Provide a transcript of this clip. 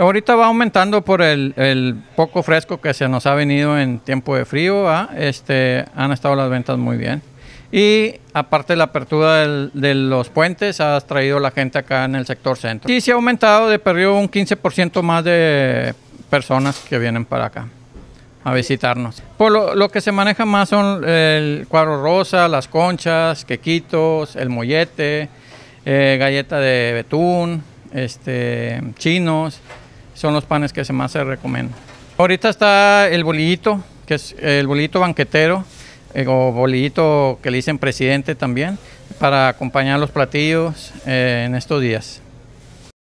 Ahorita va aumentando por el, el poco fresco que se nos ha venido en tiempo de frío. Este, han estado las ventas muy bien. Y aparte de la apertura del- de los puentes, ha traído la gente acá en el sector centro. Y se ha aumentado de periodo un 15% más de personas que vienen para acá a visitarnos. Por lo, lo que se maneja más son el cuadro rosa, las conchas, quequitos, el mollete, eh, galleta de betún, este, chinos, son los panes que se más se recomiendan. Ahorita está el bolillito, que es el bolillito banquetero, eh, o bolillito que le dicen presidente también, para acompañar los platillos eh, en estos días.